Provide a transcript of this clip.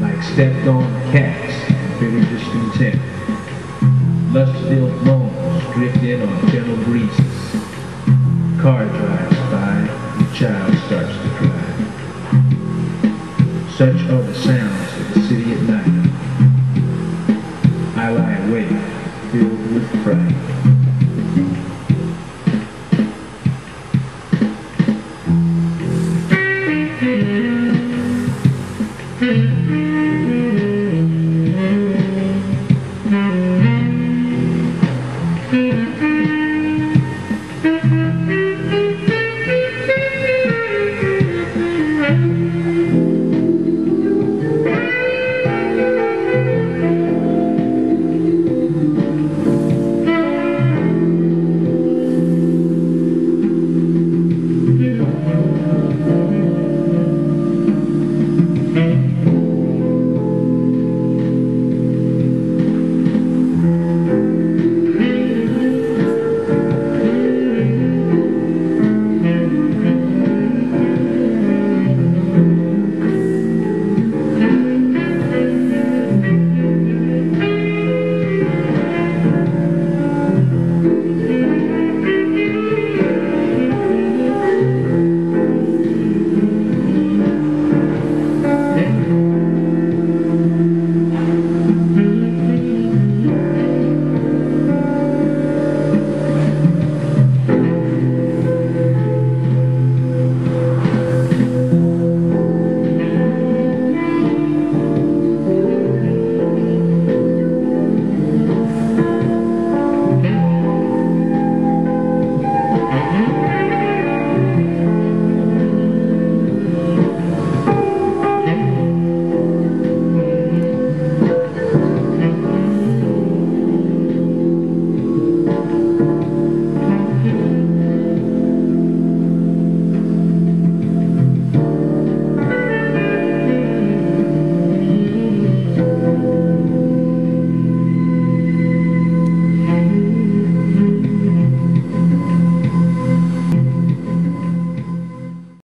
like stepped on cats bitter discontent. Lust-filled moans drift in on gentle breezes. Car drives by, the child starts to cry. Such are the sounds Mm-hmm.